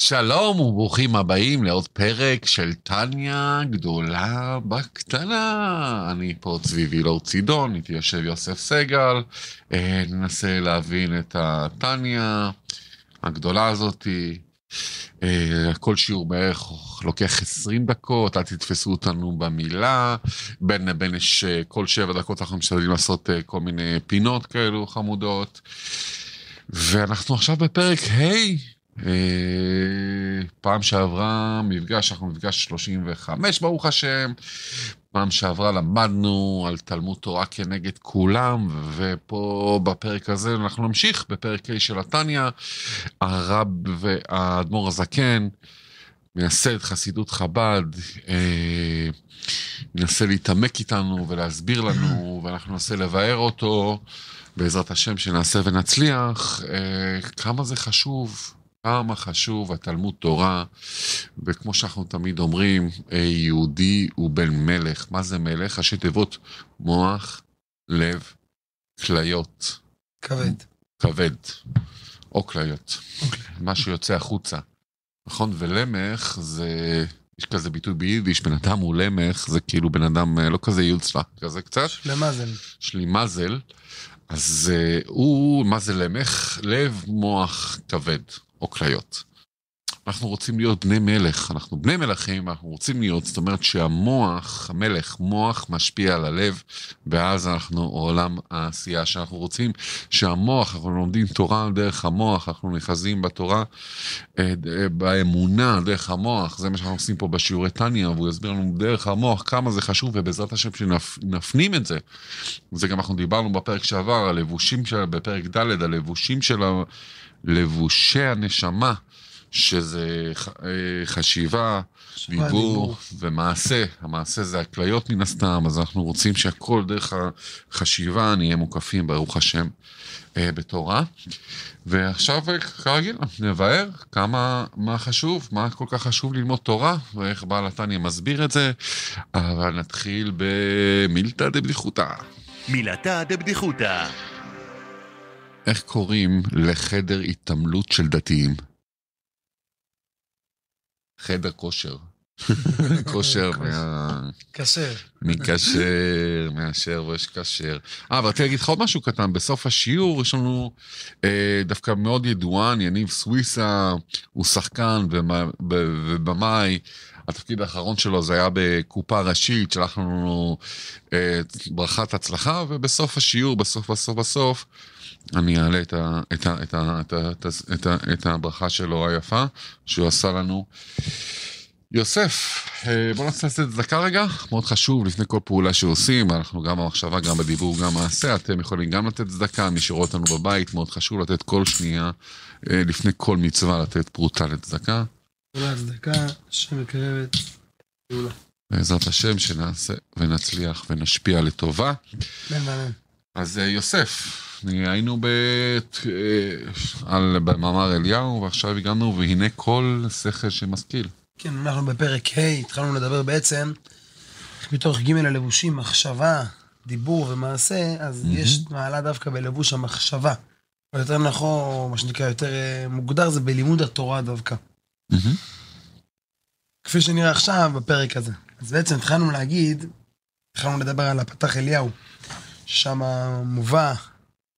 שלום וברוכים הבאים לעוד פרק של טניה גדולה בקטנה. אני פה צבי וילור צידון, איתי יושב יוסף סגל. אה, ננסה להבין את הטניה הגדולה הזאתי. אה, כל שיעור בערך לוקח 20 דקות, אל תתפסו אותנו במילה. בין לבין יש אה, כל שבע דקות אנחנו משתדלים לעשות כל מיני פינות כאלו חמודות. ואנחנו עכשיו בפרק ה'. אה, פעם שעברה מפגש, אנחנו מפגש 35 ברוך השם, פעם שעברה למדנו על תלמוד תורה כנגד כולם, ופה בפרק הזה אנחנו נמשיך בפרק ה' של התניא, הרב והאדמו"ר הזקן, מייסד חסידות חב"ד, אה, מנסה להתעמק איתנו ולהסביר לנו, ואנחנו ננסה לבאר אותו, בעזרת השם שנעשה ונצליח, אה, כמה זה חשוב כמה חשוב התלמוד תורה, וכמו שאנחנו תמיד אומרים, יהודי הוא בן מלך. מה זה מלך? ראשי תיבות מוח, לב, כליות. כבד. כבד, או כליות. Okay. אוקיי. מה שיוצא החוצה. נכון? ולמך זה, יש כזה ביטוי ביידיש, בן אדם הוא למך, זה כאילו בן אדם לא כזה יולצלה, כזה קצת. שלימזל. שלימזל. אז uh, הוא, מה זה למך? לב, מוח, כבד. או כליות. אנחנו רוצים להיות בני מלך, אנחנו בני מלכים, אנחנו רוצים להיות, זאת אומרת שהמוח, המלך, מוח משפיע על הלב, ואז אנחנו עולם העשייה שאנחנו רוצים, שהמוח, אנחנו לומדים תורה דרך המוח, אנחנו נכנסים בתורה, אה, באמונה דרך המוח, זה מה שאנחנו עושים פה בשיעורי טניה, והוא יסביר לנו דרך המוח כמה זה חשוב, ובעזרת השם שנפנים את זה. זה גם אנחנו דיברנו בפרק שעבר, הלבושים של, בפרק ד', הלבושים של ה... לבושי הנשמה, שזה אה, חשיבה, דיבור ומעשה. המעשה זה הכליות מן הסתם, אז אנחנו רוצים שהכל דרך החשיבה נהיה מוקפים, ברוך השם, אה, בתורה. ועכשיו, כרגיל, נבהר כמה, מה חשוב, מה כל כך חשוב ללמוד תורה, ואיך בעל התניא מסביר את זה, אבל נתחיל במילתא דבדיחותא. מילתא דבדיחותא. איך קוראים לחדר התעמלות של דתיים? חדר כושר. כושר מה... כשר. מכשר, מאשר ויש כשר. אה, ורציתי להגיד לך עוד משהו קטן, בסוף השיעור יש לנו אה, דווקא מאוד ידוען, יניב סוויסה, הוא שחקן ובמאי. התפקיד האחרון שלו זה היה בקופה ראשית, שלחנו לנו אה, ברכת הצלחה, ובסוף השיעור, בסוף, בסוף, בסוף, אני אעלה את, ה, את, ה, את, ה, את, ה, את, ה, את, ה, את הברכה שלו היפה, שהוא עשה לנו. יוסף, אה, בוא נעשה את זה דקה רגע, מאוד חשוב לפני כל פעולה שעושים, אנחנו גם במחשבה, גם בדיבור, גם מעשה, אתם יכולים גם לתת צדקה, מי שרואה אותנו בבית, מאוד חשוב לתת כל שנייה, אה, לפני כל מצווה, לתת פרוטה לצדקה. פרוטה לצדקה, השם מקרבת, פעולה. בעזרת השם שנעשה ונצליח ונשפיע לטובה. אמן ואמן. אז אה, יוסף, היינו ב... אה, על... במאמר אליהו, ועכשיו הגענו, והנה כל שכל שמשכיל. כן, אנחנו בפרק ה', התחלנו לדבר בעצם, מתוך ג' הלבושים, מחשבה, דיבור ומעשה, אז mm-hmm. יש מעלה דווקא בלבוש המחשבה. או יותר נכון, מה שנקרא, יותר אה, מוגדר, זה בלימוד התורה דווקא. Mm-hmm. כפי שנראה עכשיו בפרק הזה. אז בעצם התחלנו להגיד, התחלנו לדבר על הפתח אליהו, ששם מובא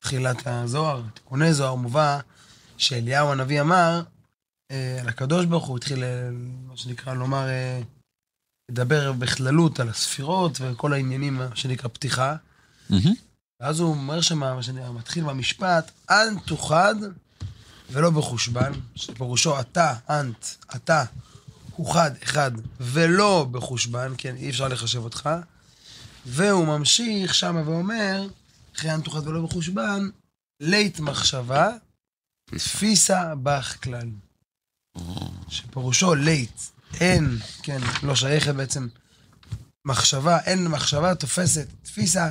תחילת הזוהר, תיקוני זוהר, מובא שאליהו הנביא אמר אה, על הקדוש ברוך הוא, התחיל, אה, מה שנקרא, לומר, אה, לדבר בכללות על הספירות וכל העניינים, מה שנקרא, פתיחה. Mm-hmm. ואז הוא אומר שם, מה שנקרא, מתחיל במשפט, אנט תוחד ולא בחושבן, שפירושו אתה, אנט, אתה, חד, אחד, ולא בחושבן, כן, אי אפשר לחשב אותך. והוא ממשיך שם ואומר, אחרי אנטוחת ולא בחושבן, לית מחשבה, תפיסה בך כלל. שפירושו לית, אין, כן, לא שייכת בעצם, מחשבה, אין מחשבה תופסת, תפיסה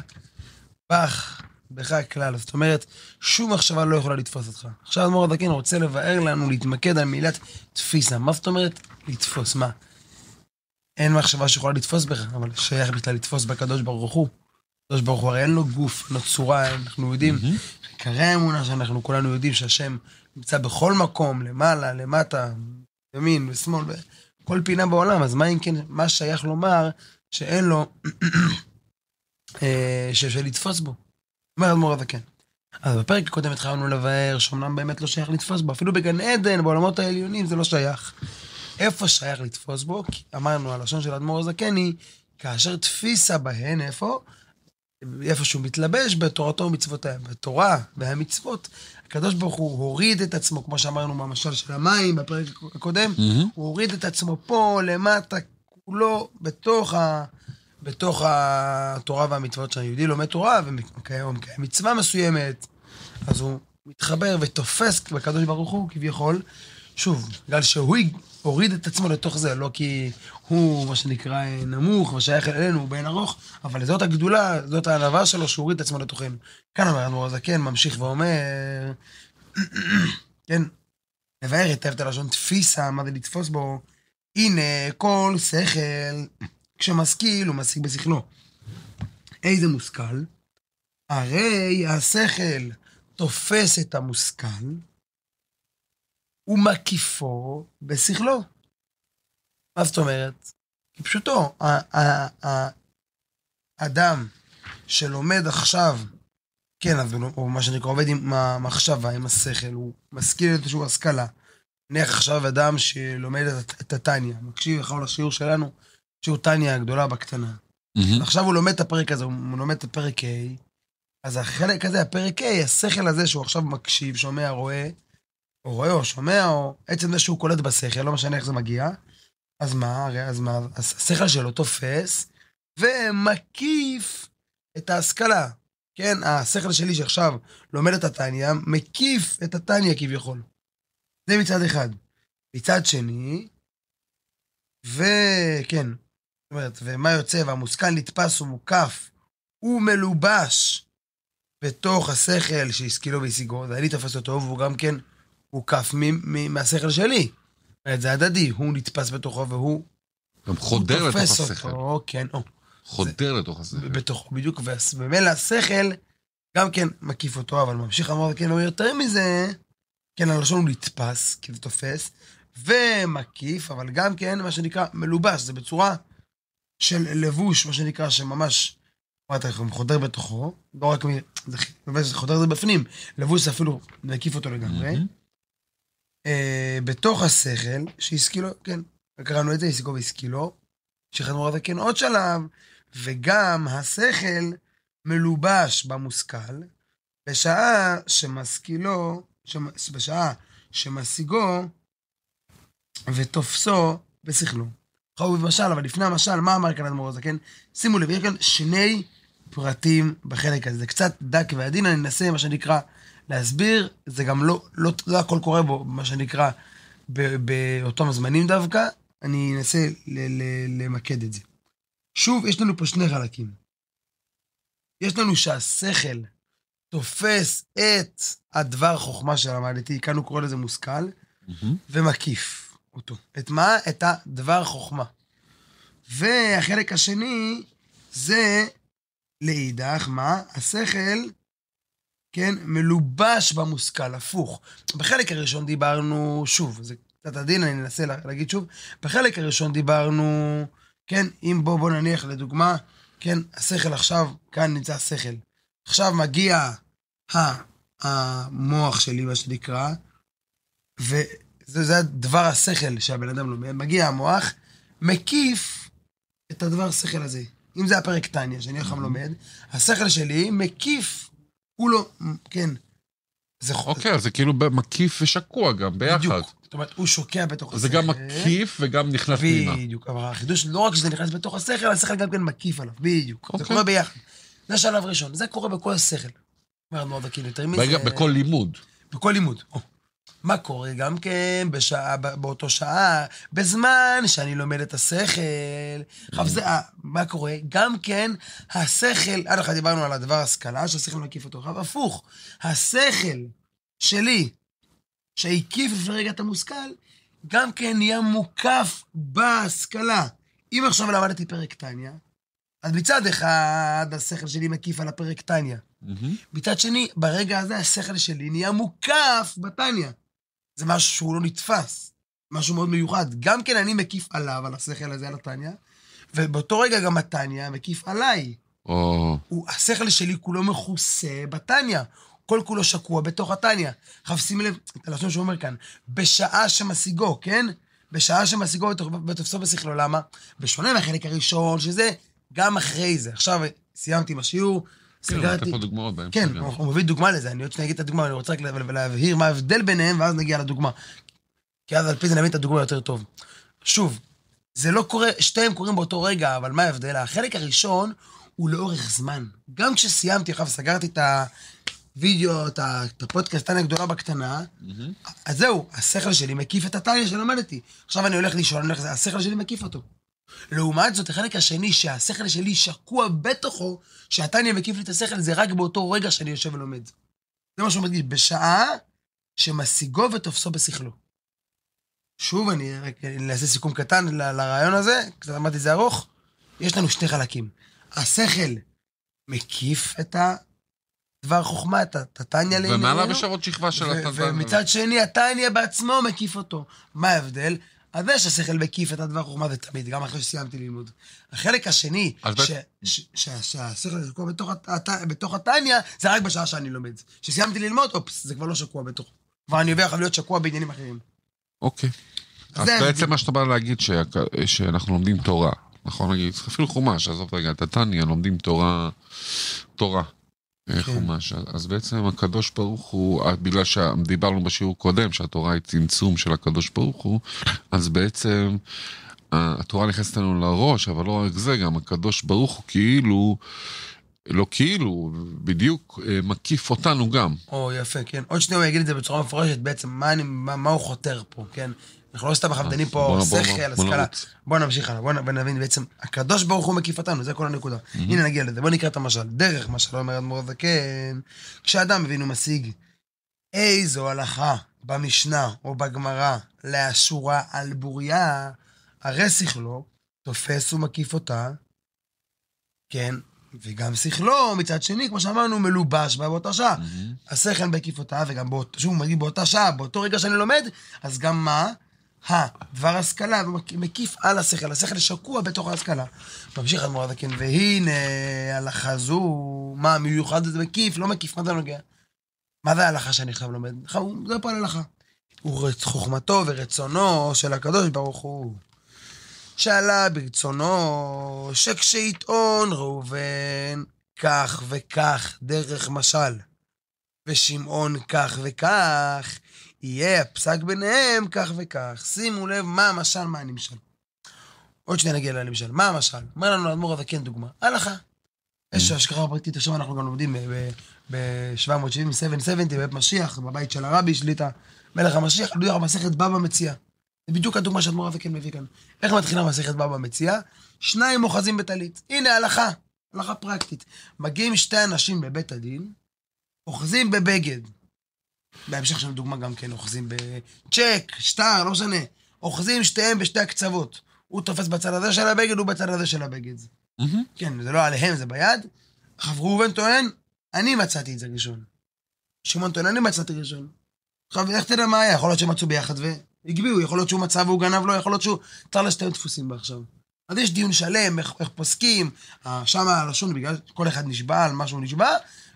בך, בך כלל. זאת אומרת, שום מחשבה לא יכולה לתפוס אותך. עכשיו אדמו"ר הדקין רוצה לבאר לנו, להתמקד על מילת תפיסה. מה זאת אומרת לתפוס? מה? אין מחשבה שיכולה לתפוס בך, אבל שייך בכלל לתפוס בקדוש ברוך הוא. הקדוש ברוך הוא הרי אין לו גוף, אין לו צורה, אנחנו יודעים, עיקרי האמונה שאנחנו כולנו יודעים שהשם נמצא בכל מקום, למעלה, למטה, ימין ושמאל, כל פינה בעולם, אז מה אם כן, מה שייך לומר שאין לו, אה, שאפשר לתפוס בו? אומר אדמו"ר הזקן. אז בפרק הקודם התחלנו לבאר שאומנם באמת לא שייך לתפוס בו, אפילו בגן עדן, בעולמות העליונים, זה לא שייך. איפה שייך לתפוס בו? כי אמרנו, הלשון של אדמו"ר הזקן היא, כאשר תפיסה בהן, איפה? איפה שהוא מתלבש בתורתו ומצוותיו. בתורה והמצוות, הקדוש ברוך הוא הוריד את עצמו, כמו שאמרנו במשל של המים בפרק הקודם, מהמם. הוא הוריד את עצמו פה למטה, כולו בתוך, ה, בתוך התורה והמצוות שהיהודי לומד תורה ומקיים מצווה מסוימת, אז הוא מתחבר ותופס בקדוש ברוך הוא כביכול, שוב, בגלל שהוא הוריד את עצמו לתוך זה, לא כי הוא, מה שנקרא, נמוך ושייך אלינו, הוא בן ארוך, אבל זאת הגדולה, זאת הענווה שלו, שהוא הוריד את עצמו לתוכנו. כאן אומר אדמו"ר הזקן, ממשיך ואומר, כן, לבאר היטב את הלשון תפיסה, מה זה לתפוס בו. הנה, כל שכל, כשמשכיל, הוא משיג בשכלו. איזה מושכל? הרי השכל תופס את המושכל ומקיפו בשכלו. מה זאת אומרת? כפשוטו, האדם שלומד עכשיו, כן, אז הוא, לא- מה שנקרא עובד עם המחשבה, עם השכל, הוא משכיל איזושהי השכלה. נניח עכשיו אדם שלומד את, הטניה, מקשיב לך לשיעור שלנו, שיעור טניה הגדולה בקטנה. מהמם. עכשיו הוא לומד את הפרק הזה, הוא לומד את הפרק ה', אז החלק הזה, הפרק ה', השכל הזה שהוא עכשיו מקשיב, שומע, רואה, או רואה או שומע, או עצם זה שהוא קולט בשכל, לא משנה איך זה מגיע, אז מה, הרי אז מה, אז השכל שלו תופס ומקיף את ההשכלה. כן, השכל שלי שעכשיו לומד את הטניה, מקיף את הטניה כביכול. זה מצד אחד. מצד שני, וכן, זאת אומרת, ומה יוצא, והמושכל נתפס ומוקף ומלובש בתוך השכל שהשכילו והשיגו, ואני תופס אותו, והוא גם כן הוקף מ- מ- מהשכל שלי. זה הדדי, הוא נתפס בתוכו והוא גם חודר לתוך השכל. אותו, כן, או, חודר לתוך השכל. בתוכו, בדיוק, וממילא השכל גם כן מקיף אותו, אבל ממשיך אמר, כן, אומר יותר מזה, כן, הלשון הוא נתפס, כי זה תופס, ומקיף, אבל גם כן, מה שנקרא, מלובש, זה בצורה של לבוש, מה שנקרא, שממש, איך הוא חודר בתוכו, לא רק מ... זה חודר זה בפנים, לבוש זה אפילו מקיף אותו לגמרי. מהמם. אה, בתוך השכל, שהשכילו, כן, קראנו את זה, השכילו והשכילו, שחזרו כן עוד שלב, וגם השכל מלובש במושכל, בשעה שמשכילו, שמ- בשעה שמשיגו ותופסו בשכלו. חוב במשל, אבל לפני המשל, מה אמר כאן אדמו"ר הזקן? שימו לב, יש כאן שני פרטים בחלק הזה. זה קצת דק ועדין, אני אנסה, מה שנקרא, להסביר. זה גם לא, לא, לא הכל קורה בו, מה שנקרא, באותם הזמנים דווקא. אני אנסה ל- ל- למקד את זה. שוב, יש לנו פה שני חלקים. יש לנו שהשכל תופס את הדבר חוכמה שלמדתי, כאן הוא קורא לזה מושכל, מהמם. ומקיף אותו. את מה? את הדבר חוכמה. והחלק השני זה לאידך, מה? השכל, כן, מלובש במושכל, הפוך. בחלק הראשון דיברנו, שוב, זה קצת עדין, אני אנסה לה- להגיד שוב, בחלק הראשון דיברנו, כן, אם בוא, בוא נניח לדוגמה, כן, השכל עכשיו, כאן נמצא השכל. עכשיו מגיע המוח שלי, מה שנקרא, וזה זה הדבר השכל שהבן אדם לומד, מגיע המוח, מקיף את הדבר השכל הזה. אם זה הפרק טניה, שאני עכשיו לומד, השכל שלי מקיף, כולו, כן. זה חוק. אוקיי, אז זה כאילו מקיף ושקוע גם, ביחד. בדיוק. זאת אומרת, הוא שוקע בתוך השכל. זה גם מקיף וגם נכנס פנימה. בדיוק, אבל החידוש, לא רק שזה נכנס בתוך השכל, השכל גם כן מקיף עליו, בדיוק. זה אוקיי. קורה ביחד. זה שלב ראשון, זה קורה בכל השכל. אומר אדמו"ר דקין, יותר מזה... בכל לימוד. בכל לימוד. מה קורה גם כן בשעה, באותו שעה, בזמן שאני לומד את השכל. עכשיו זה, ה- מה קורה? גם כן, השכל, עד עכשיו דיברנו על הדבר השכלה, שהשכל מקיף אותו. עכשיו הפוך, השכל שלי, שהקיף לפני רגע את המושכל, גם כן נהיה מוקף בהשכלה. אם עכשיו למדתי פרק טניה, אז מצד אחד השכל שלי מקיף על הפרק טניה. מהמם. מצד שני, ברגע הזה השכל שלי נהיה מוקף בטניה. זה משהו שהוא לא נתפס. משהו מאוד מיוחד. גם כן אני מקיף עליו, על השכל הזה, על התניא, ובאותו רגע גם התניא מקיף עליי. או... הוא, השכל שלי כולו מכוסה בתניא. כל כולו שקוע בתוך התניא. עכשיו שימי לב את הלשון שהוא אומר כאן, בשעה שמשיגו, כן? בשעה שמשיגו בתופסו בשכלו, למה? בשונה מהחלק הראשון, שזה גם אחרי זה. עכשיו סיימתי עם השיעור, סגרתי... דוגמאות באמצע. כן, גם. הוא מביא דוגמה לזה, אני עוד שניה אגיד את הדוגמה, אני רוצה רק לה- להבהיר מה ההבדל ביניהם, ואז נגיע לדוגמה. כי אז על פי זה נבין את הדוגמה יותר טוב. שוב, זה לא קורה, שתיהם קורים באותו רגע, אבל מה ההבדל? החלק הראשון הוא לאורך זמן. גם כשסיימתי, עכשיו סגרתי את הווידאו, את הפודקאסט, טניה גדולה בקטנה. אז זהו, השכל שלי מקיף את הטניה שלמדתי. עכשיו אני הולך לישון, השכל שלי מקיף אותו. לעומת זאת, החלק השני, שהשכל שלי שקוע בתוכו, שהטניה מקיף לי את השכל, זה רק באותו רגע שאני יושב ולומד. זה מה שהוא מדגיש, בשעה שמשיגו ותופסו בשכלו. שוב, אני רק אעשה סיכום קטן לרעיון הזה, קצת אמרתי זה ארוך. יש לנו שני חלקים. השכל מקיף את הדבר חוכמה, את ה- את הטניה לענייננו. ומעליו יש עוד שכבה של התנ"ך. ומצד שני, הטניה בעצמו מקיף אותו. מה ההבדל? אז זה שהשכל מקיף את הדבר חוכמה זה תמיד, גם אחרי שסיימתי ללמוד. החלק השני, שהשכל שקוע בתוך הט- הט- בתוך הטניה, זה רק בשעה שאני לומד. כשסיימתי ללמוד, אופס, זה כבר לא שקוע בתוכו. כבר אני עובר להיות שקוע בעניינים אחרים. אוקיי. אז. בעצם מה שאתה בא להגיד שאנחנו לומדים תורה, נכון אפילו חומש, עזוב רגע, את התניא, לומדים תורה, תורה. חומש. אז בעצם הקדוש ברוך הוא, אה, בגלל שדיברנו בשיעור קודם שהתורה היא צמצום של הקדוש ברוך הוא, אז בעצם אה, התורה נכנסת לנו לראש, אבל לא רק זה, גם הקדוש ברוך הוא כאילו, לא כאילו, בדיוק אה, מקיף אותנו גם. או, יפה, כן. עוד שנייה הוא יגיד את זה בצורה מפורשת, בעצם, מה, אני, מה, מה הוא חותר פה, כן? אנחנו לא סתם בכוונה דנים פה בוא- שכל, בוא השכלה. בוא נמשיך הלאה, בוא נבין בעצם, הקדוש ברוך הוא מקיף אותנו, זה כל הנקודה. הנה נגיע לזה, בוא נקרא את המשל. דרך מה שלא אומר אדמו"ר הזקן, כשאדם מבין ומשיג איזו הלכה במשנה או בגמרא לאשורה על בוריה, הרי שכלו תופס ומקיף אותה, כן, וגם שכלו מצד שני, כמו שאמרנו, מלובש בה באותה שעה. השכל מקיף אותה, וגם באותו, שוב, באותה שעה, באותו רגע שאני לומד, אז גם מה? הדבר השכלה, מקיף על השכל, השכל שקוע בתוך ההשכלה. ממשיך אדמו"ר הזקן, והנה הלכה זו, מה מיוחד זה מקיף, לא מקיף, מה זה נוגע? מה זה ההלכה שאני עכשיו לומד? הוא מדבר פה על הלכה. הוא חוכמתו ורצונו של הקדוש ברוך הוא. שעלה ברצונו שכשיטעון ראובן כך וכך דרך משל, ושמעון כך וכך, יהיה הפסק ביניהם כך וכך. שימו לב מה המשל, מה הנמשל. עוד שניה נגיע לנמשל. מה המשל? אומר לנו האדמו"ר הזקן דוגמה. הלכה. יש השגחה פרקטית, עכשיו אנחנו גם לומדים ב-770, 770, בבית משיח, בבית של הרבי, שליטה, מלך המשיח, לויה המסכת בבא מציע. זה בדיוק הדוגמה שהאדמו"ר הזקן מביא כאן. איך מתחילה מסכת בבא מציע? שניים אוחזים בטלית. הנה הלכה, הלכה פרקטית. מגיעים שתי אנשים בבית הדין, אוחזים בבגד. בהמשך שם דוגמה גם כן, אוחזים בצ'ק, שטר, לא משנה. אוחזים שתיהם בשתי הקצוות. הוא תופס בצד הזה של הבגד, הוא בצד הזה של הבגד. כן, זה לא עליהם, זה ביד. עכשיו ראובן טוען, אני מצאתי את זה ראשון. שמעון טוען, אני מצאתי ראשון. עכשיו, איך תדע מה היה? יכול להיות שהם מצאו ביחד והגביהו, יכול להיות שהוא מצא והוא גנב לו, יכול להיות שהוא... צריך לשתיהם דפוסים בה עכשיו. אז יש דיון שלם, איך, איך פוסקים, שם הלשון, בגלל כל אחד נשבע על מה שהוא נשבע,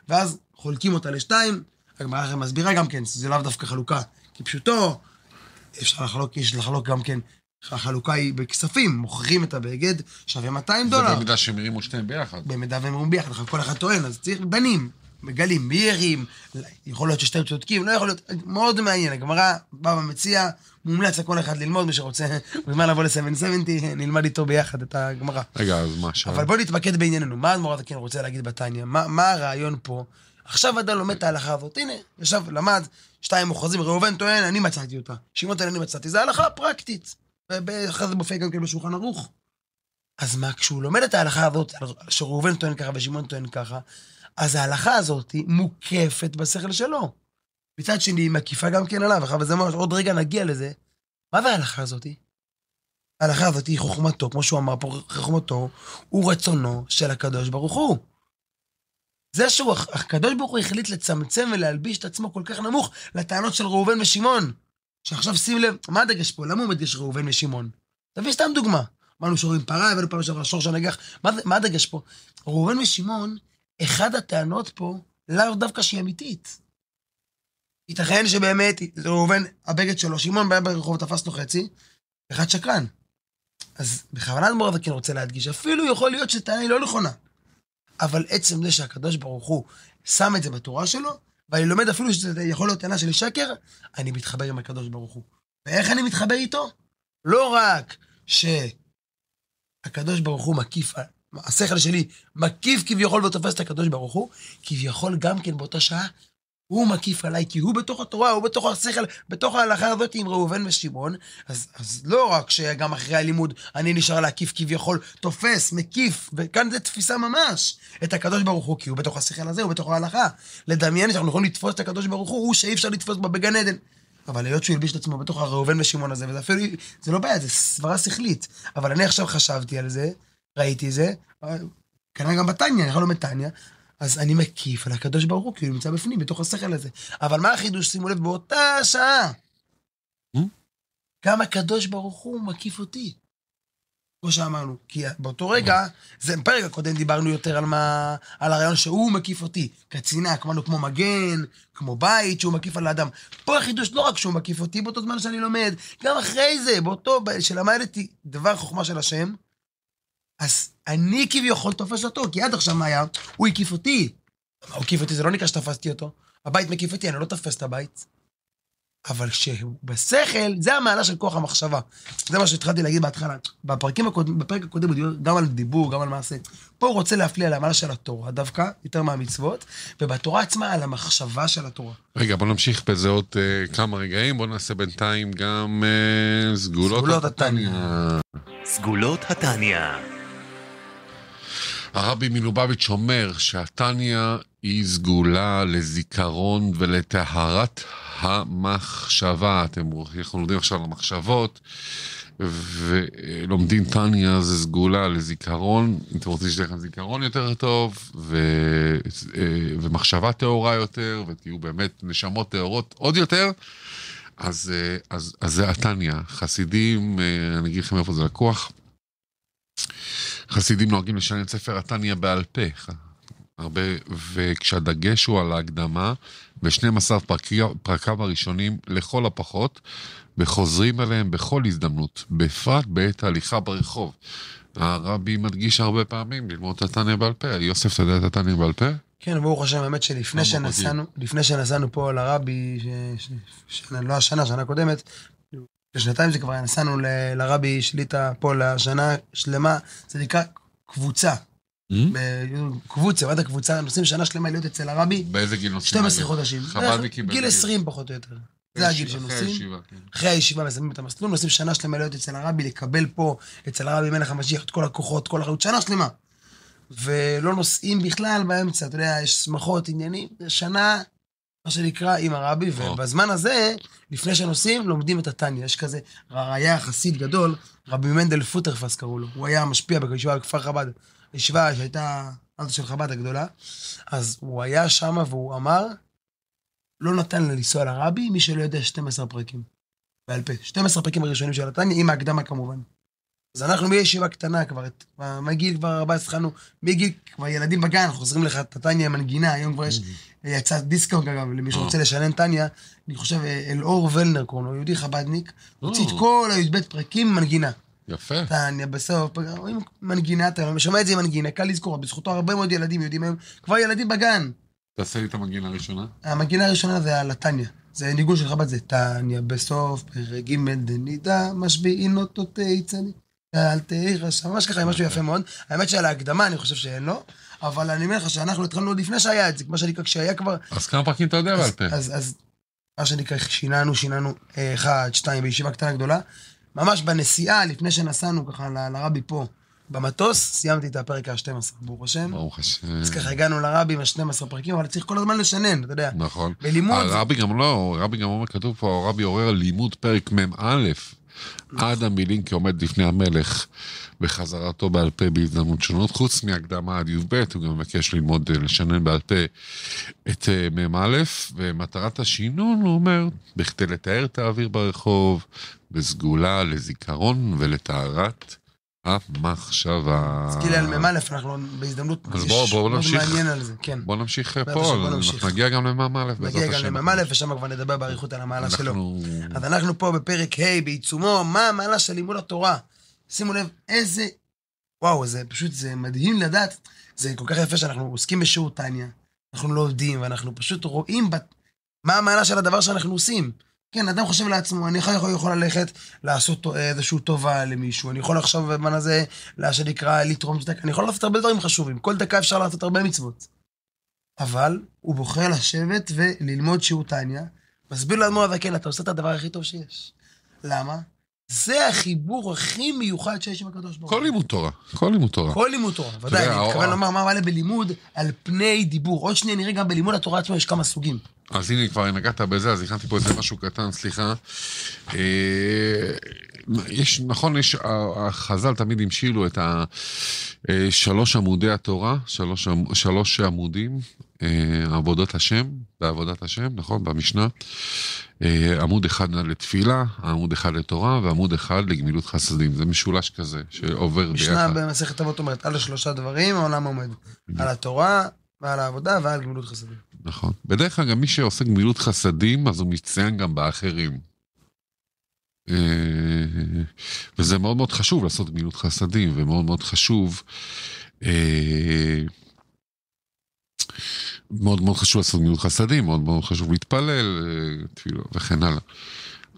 ואז חולקים אותה לשתיים. הגמרא מסבירה גם כן, זה לאו דווקא חלוקה כפשוטו, אפשר לחלוק, יש לחלוק גם כן, החלוקה היא בכספים, מוכרים את הבגד, שווה 200 זה דולר. במידה שהם הרימו שניהם ביחד. במידה והם אומרים ביחד, כל אחד טוען, אז צריך בנים, מגלים מי הרים, יכול להיות ששתיהם צודקים, לא יכול להיות, מאוד מעניין, הגמרא בא ומציע, מומלץ לכל אחד ללמוד, מי שרוצה, מוזמן לבוא ל-770, נלמד איתו ביחד את הגמרא. רגע, אז מה עכשיו? אבל בוא נתמקד בענייננו, מה אדמו"ר הזקן רוצה להגיד בתניא, מה, מה הרעיון פה? עכשיו אדם לומד את ההלכה הזאת, הנה, ישב, למד, שתיים אוחזים, ראובן טוען, אני מצאתי אותה, שמעון טוען, אני מצאתי, זה הלכה פרקטית, ואחרי זה מופיע גם כן בשולחן ערוך. אז מה, כשהוא לומד את ההלכה הזאת, שראובן טוען ככה ושמעון טוען ככה, אז ההלכה הזאת מוקפת בשכל שלו. מצד שני, היא מקיפה גם כן עליו, אחר וזה ממש, עוד רגע נגיע לזה. מה זה ההלכה הזאת? ההלכה הזאת היא חוכמתו, כמו שהוא אמר פה, חוכמתו הוא רצונו של הקדוש ברוך הוא. זה שהוא, הקדוש ברוך הוא החליט לצמצם ולהלביש את עצמו כל כך נמוך לטענות של ראובן ושמעון. שעכשיו שים לב, מה הדגש פה? למה הוא מדגש ראובן ושמעון? תביא סתם דוגמה. אמרנו שרואים פרה, הבאנו פעם שעברה שור של נגח, מה, מה הדגש פה? ראובן ושמעון, אחד הטענות פה, לאו דווקא שהיא אמיתית. ייתכן שבאמת, ראובן, הבגד שלו, שמעון בא ברחוב, תפס לו חצי, אחד שקרן. אז בכוונת מור כן רוצה להדגיש, אפילו יכול להיות שטענה היא לא נכונה. אבל עצם זה שהקדוש ברוך הוא שם את זה בתורה שלו, ואני לומד אפילו שזה יכול להיות טענה של שקר, אני מתחבר עם הקדוש ברוך הוא. ואיך אני מתחבר איתו? לא רק שהקדוש ברוך הוא מקיף, השכל שלי מקיף כביכול ותופס את הקדוש ברוך הוא, כביכול גם כן באותה שעה הוא מקיף עליי, כי הוא בתוך התורה, הוא בתוך השכל, בתוך ההלכה הזאת עם ראובן ושמעון, אז, אז לא רק שגם אחרי הלימוד אני נשאר להקיף כביכול, תופס, מקיף, וכאן זה תפיסה ממש, את הקדוש ברוך הוא, כי הוא בתוך השכל הזה, הוא בתוך ההלכה. לדמיין שאנחנו יכולים לתפוס את הקדוש ברוך הוא, הוא שאי אפשר לתפוס בו בגן עדן. אבל היות שהוא הלביש את עצמו בתוך הראובן ושמעון הזה, וזה אפילו, זה לא בעיה, זה סברה שכלית. אבל אני עכשיו חשבתי על זה, ראיתי זה, כנראה גם בתניא, אני לומד תניא, אז אני מקיף על הקדוש ברוך הוא, כי הוא נמצא בפנים, בתוך השכל הזה. אבל מה החידוש? שימו לב, באותה שעה, Hmm? גם הקדוש ברוך הוא מקיף אותי. כמו שאמרנו, כי באותו רגע, זה בפרק הקודם דיברנו יותר על מה, על הרעיון שהוא מקיף אותי, כצינה, כמובן כמו מגן, כמו בית שהוא מקיף על האדם. פה החידוש לא רק שהוא מקיף אותי באותו זמן שאני לומד, גם אחרי זה, באותו, שלמדתי דבר חוכמה של השם, אז אני כביכול תופס אותו, כי עד עכשיו מה היה? הוא הקיף אותי. הוא הקיף אותי, זה לא נקרא שתפסתי אותו. הבית מקיף אותי, אני לא תופס את הבית. אבל כשהוא בשכל, זה המעלה של כוח המחשבה. זה מה שהתחלתי להגיד בהתחלה. בפרקים הקודם, בפרק הקודם הוא דיבר גם על דיבור, גם על מעשה. פה הוא רוצה להפליע על המעלה של התורה דווקא, יותר מהמצוות, ובתורה עצמה על המחשבה של התורה. רגע, בוא נמשיך בזה עוד uh, כמה רגעים, בוא נעשה בינתיים גם uh, סגולות סגולות התניא. סגולות התניא. הרבי מלובביץ' אומר שהתניא היא סגולה לזיכרון ולטהרת המחשבה. אתם, אנחנו לומדים עכשיו על המחשבות, ולומדים תניא זה סגולה לזיכרון. אם אתם רוצים שיהיה לכם זיכרון יותר טוב, ו, ומחשבה טהורה יותר, ותהיו באמת נשמות טהורות עוד יותר, אז, אז, אז זה התניא. חסידים, אני אגיד לכם איפה זה לקוח. חסידים נוהגים לשנן את ספר התניא בעל פה, הרבה, וכשהדגש הוא על ההקדמה, ב-12 פרקיו, הראשונים לכל הפחות, וחוזרים אליהם בכל הזדמנות, בפרט בעת ההליכה ברחוב. הרבי מדגיש הרבה פעמים ללמוד את התניא בעל פה. יוסף, אתה יודע את התניא בעל פה? כן, ברוך השם, האמת שלפני שנסענו, לפני שנסענו פה לרבי, ש, ש, ש, לא השנה, שנה קודמת, בשנתיים זה כבר נסענו ל, לרבי שליטה פה לשנה שלמה, זה נקרא קבוצה. קבוצה, מה זה קבוצה? נוסעים שנה שלמה להיות אצל הרבי. באיזה גיל נוסעים? 12 חודשים. חב"דניקים גיל 20 פחות או יותר. זה הגיל שנוסעים. אחרי הישיבה מסיימים את המסלול, נוסעים שנה שלמה להיות אצל הרבי, לקבל פה, אצל הרבי מלך המשיח, את כל הכוחות, כל החיות, שנה שלמה. ולא נוסעים בכלל באמצע, אתה יודע, יש שמחות, עניינים, שנה, מה שנקרא, עם הרבי, ובזמן הזה, לפני שנוסעים, לומדים את התניא. יש כזה, היה חסיד גדול, רבי מנדל פוטרפס קראו לו, הוא היה משפיע בישיבה בכפר חב"ד, ישיבה שהייתה, אז של חב"ד הגדולה, אז הוא היה שם והוא אמר, לא נתן לה לנסוע לרבי, מי שלא יודע 12 פרקים. בעל פה. 12 פרקים הראשונים של התניא, עם ההקדמה כמובן. אז אנחנו בישיבה קטנה כבר, מגיל כבר 14 התחלנו, מגיל כבר ילדים בגן, חוזרים לך את התניא עם מנגינה, היום כבר יש, יצא דיסקאונט אגב, למי שרוצה לשנן תניא, אני חושב אלאור ולנר קוראים לו, יהודי חב"דניק, הוציא את כל הי"ב פרקים מנגינה. יפה. תניא בסוף, רואים מנגינה, אתה שומע את זה עם מנגינה, קל לזכור, בזכותו הרבה מאוד ילדים יודעים היום, כבר ילדים בגן. תעשה לי את המנגינה הראשונה. המנגינה הראשונה זה על התניא. זה ניגון של חב"ד, זה תניא בסוף, פרק ג' דנידה, משביעין אותו תהי צדיק. אל תירשע, ממש ככה, משהו יפה מאוד. האמת שעל ההקדמה אני חושב שאין לו, אבל אני אומר לך שאנחנו התחלנו עוד לפני שהיה את זה, מה שנקרא, כשהיה כבר... אז כמה פרקים אתה יודע בעל פה? אז מה שנקרא, שיננו, שיננו אחד, שתיים, בישיבה קטנה גדולה. ממש בנסיעה, לפני שנסענו ככה לרבי פה, במטוס, סיימתי את הפרק ה-12, ברוך השם. ברוך השם. אז ככה הגענו לרבי עם ה-12 פרקים, אבל צריך כל הזמן לשנן, אתה יודע. נכון. בלימוד... הרבי גם לא, הרבי גם אומר, כתוב פה, הרבי עורר לימוד פרק מ"א. עד המילים עומד לפני המלך בחזרתו בעל פה בהזדמנות שונות. חוץ מהקדמה עד י"ב, הוא גם מבקש ללמוד, אה, לשנן בעל פה את אה, מ"א, ומטרת השינון, הוא אומר, בכדי לתאר את האוויר ברחוב, בסגולה לזיכרון ולטהרת המחשבה. אז כאילו על מ"א, אנחנו בהזדמנות, אז בואו- בואו מאוד נמשיך. מעניין על זה, כן. בוא נמשיך פה, אנחנו. נגיע גם למ"א בעזרת נגיע גם השם. למ"א, ושם כבר נדבר באריכות על המעלה שלו. אז אנחנו פה בפרק ה' בעיצומו, מה המעלה של לימוד התורה? שימו לב, איזה... וואו, זה פשוט, זה מדהים לדעת. זה כל כך יפה שאנחנו עוסקים בשיעור טניה, אנחנו לומדים, ואנחנו פשוט רואים בת... מה המעלה של הדבר שאנחנו עושים. כן, אדם חושב לעצמו, אני יכול, יכול, יכול ללכת לעשות איזושהי טובה למישהו, אני יכול עכשיו בזמן הזה, מה שנקרא, לתרום צדקה, אני יכול לעשות הרבה דברים חשובים, כל דקה אפשר לעשות הרבה מצוות. אבל הוא בוחר לשבת וללמוד שיעור טניה, מסביר לאדמו"ר הזקן, אתה עושה את הדבר הכי טוב שיש. למה? זה החיבור הכי מיוחד שיש עם הקדוש ברוך הוא. כל לימוד תורה, כל לימוד תורה. כל לימוד תורה, ודאי, אני מתכוון לומר מה מעלה בלימוד על פני דיבור. עוד שנייה נראה גם בלימוד התורה עצמו יש כמה סוגים. אז הנה, כבר נגעת בזה, אז הכנתי פה איזה משהו קטן, סליחה. אה, יש, נכון, יש, החז"ל תמיד המשילו את השלוש עמודי התורה, שלוש, שלוש עמודים, אה, עבודת השם, בעבודת השם, נכון, במשנה. אה, עמוד אחד לתפילה, עמוד אחד לתורה, ועמוד אחד לגמילות חסדים. זה משולש כזה, שעובר משנה ביחד. במסכת אבות אומרת, על השלושה דברים העולם עומד. על התורה, ועל העבודה, ועל גמילות חסדים. נכון. בדרך כלל גם מי שעושה גמילות חסדים, אז הוא מצטיין גם באחרים. אה, וזה מאוד מאוד חשוב לעשות גמילות חסדים, ומאוד מאוד חשוב... אה, מאוד מאוד חשוב לעשות גמילות חסדים, מאוד מאוד חשוב להתפלל, אה, תפילה וכן הלאה.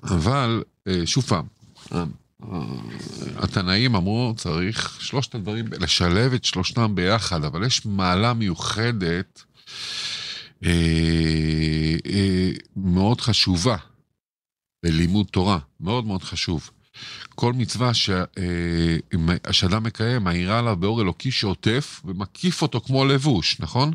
אבל, שוב פעם, התנאים אמרו, צריך שלושת הדברים, לשלב את שלושתם ביחד, אבל יש מעלה מיוחדת אה, אה, מאוד חשובה בלימוד תורה, מאוד מאוד חשוב. כל מצווה ש, אה, מקיים, מאירה עליו באור אלוקי שעוטף ומקיף אותו כמו לבוש, נכון?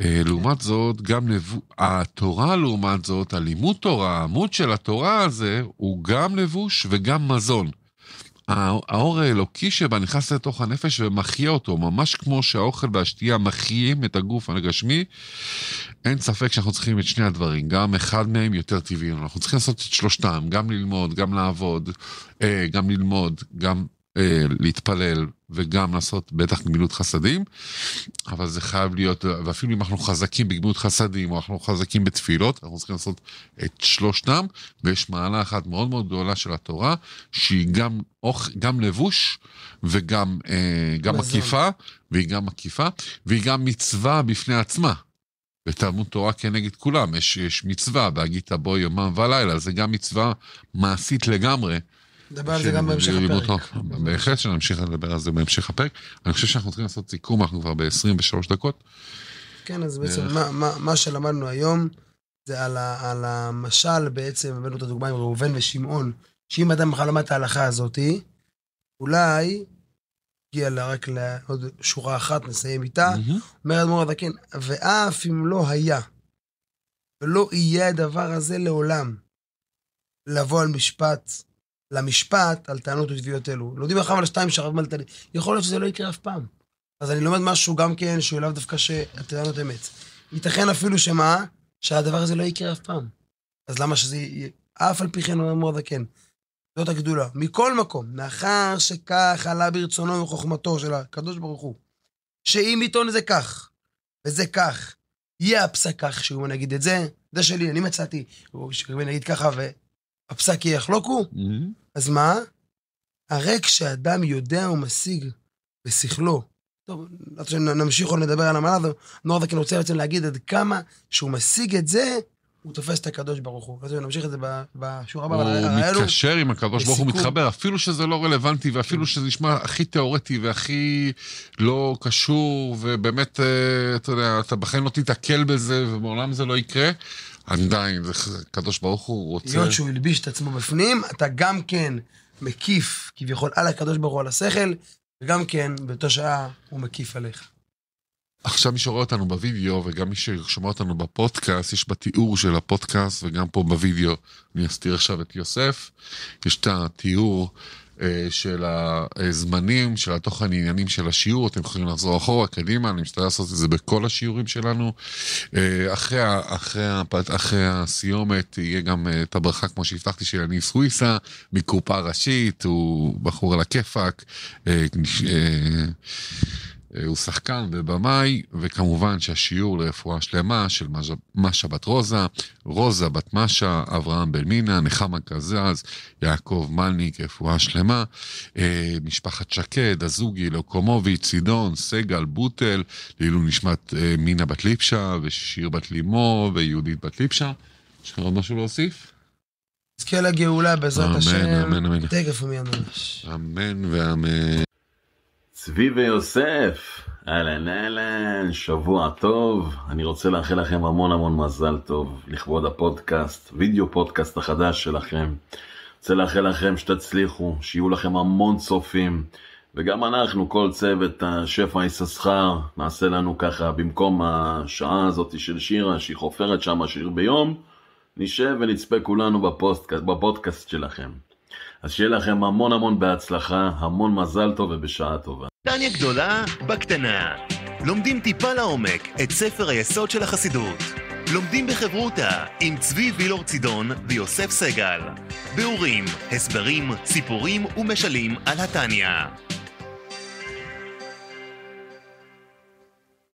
אה, לעומת זאת, גם לבו... התורה לעומת זאת, הלימוד תורה, העמוד של התורה הזה, הוא גם לבוש וגם מזון. הא- האור האלוקי שבה נכנס לתוך הנפש ומחיה אותו, ממש כמו שהאוכל והשתייה מחיים את הגוף הגשמי, אין ספק שאנחנו צריכים את שני הדברים, גם אחד מהם יותר טבעי. אנחנו צריכים לעשות את שלושתם, גם ללמוד, גם לעבוד, אה, גם ללמוד, גם להתפלל וגם לעשות בטח גמילות חסדים, אבל זה חייב להיות, ואפילו אם אנחנו חזקים בגמילות חסדים או אנחנו חזקים בתפילות, אנחנו צריכים לעשות את שלושתם, ויש מעלה אחת מאוד מאוד גדולה של התורה, שהיא גם, אוכ, גם לבוש וגם אה, גם. מקיפה, והיא גם מקיפה, והיא גם מצווה בפני עצמה. בתלמוד תורה כנגד כולם, יש, יש מצווה, בהגית בו יומם ולילה, זה גם מצווה מעשית לגמרי. נדבר על זה גם בהמשך הפרק. בהחלט שנמשיך לדבר על זה בהמשך הפרק. אני חושב שאנחנו צריכים לעשות סיכום, אנחנו כבר ב-23 דקות. כן, אז בעצם בערך. מה- מה- מה שלמדנו היום, זה על ה- על המשל בעצם, הבאנו את הדוגמה עם ראובן ושמעון, שאם אדם בכלל למד את ההלכה הזאתי, אולי, הגיע לה רק לעוד שורה אחת, נסיים איתה. אומר אדמו"ר הזקן, ואף אם לא היה, ולא יהיה הדבר הזה לעולם, לבוא על משפט, למשפט, על טענות ותביעות אלו. לומדים אחריו על שתיים שהרב מלטלי, יכול להיות שזה לא יקרה אף פעם. אז אני לומד משהו גם כן, שהוא לאו דווקא שהטענות אמת. ייתכן אפילו שמה? שהדבר הזה לא יקרה אף פעם. אז למה שזה יהיה? אף על פי כן אומר אדמו"ר הזקן. זאת הגדולה. מכל מקום, מאחר שכך עלה ברצונו וחוכמתו של הקדוש ברוך הוא, שאם עיתון זה כך, וזה כך, יהיה הפסק כך, שהוא נגיד את זה, זה שלי, אני מצאתי, שרבי נגיד ככה, והפסק יהיה יחלוקו, מהמם. אז מה? הרי כשאדם יודע ומשיג בשכלו, טוב, עד שנמשיך עוד לדבר על המעלה הזו, נורא כן רוצה בעצם להגיד עד כמה שהוא משיג את זה, הוא תופס את הקדוש ברוך הוא. אז נמשיך את זה בשיעור הבא. אבל הוא מתקשר עם הקדוש ברוך הוא. מתחבר, אפילו שזה לא רלוונטי, ואפילו שזה נשמע הכי תיאורטי והכי לא קשור, ובאמת, אה, אתה יודע, אתה בחיים לא תיתקל בזה, ומעולם זה לא יקרה, עדיין, זה- הקדוש ברוך הוא רוצה... היות שהוא הלביש את עצמו בפנים, אתה גם כן מקיף כביכול על הקדוש ברוך הוא, על השכל, וגם כן, באותה שעה הוא מקיף עליך. עכשיו מי שרואה אותנו בווידאו וגם מי ששומע אותנו בפודקאסט, יש בתיאור של הפודקאסט וגם פה בווידאו, אני אסתיר עכשיו את יוסף, יש את התיאור של הזמנים, של התוכן העניינים של השיעור, אתם יכולים לחזור אחורה, קדימה, אני משתדל לעשות את זה בכל השיעורים שלנו. אה, אחרי, אחרי, אחרי הסיומת יהיה גם אה, את הברכה, כמו שהבטחתי, של יניב סוויסה, מקופה ראשית, הוא בחור על הכיפאק. אה, הוא שחקן ובמאי, וכמובן שהשיעור לרפואה שלמה של משה- בת רוזה, רוזה בת משה, אברהם בן מינה, נחמה קזז, יעקב מלניק, רפואה שלמה, אה, משפחת שקד, הזוגי, לוקומוביץ', צידון, סגל, בוטל, לעילוי נשמת אה, מינה בת ליפשה, ושיר בת לימו, ויהודית בת ליפשה. יש לכם עוד משהו להוסיף? נזכה לגאולה בעזרת אמן, השם. אמן, אמן. תכף ומיד ממש. אמן ואמן. צבי ויוסף, אהלן אהלן, שבוע טוב. אני רוצה לאחל לכם המון המון מזל טוב לכבוד הפודקאסט, וידאו פודקאסט החדש שלכם. רוצה לאחל לכם שתצליחו, שיהיו לכם המון צופים, וגם אנחנו, כל צוות השפע יששכר, נעשה לנו ככה, במקום השעה הזאת של שירה, שהיא חופרת שם שיר ביום, נשב ונצפה כולנו בפודקאסט, בפודקאסט שלכם. אז שיהיה לכם המון המון בהצלחה, המון מזל טוב ובשעה טובה. טניה גדולה בקטנה. לומדים טיפה לעומק את ספר היסוד של החסידות. לומדים בחברותה עם צבי וילור צידון ויוסף סגל. ביאורים, הסברים, סיפורים ומשלים על התניא.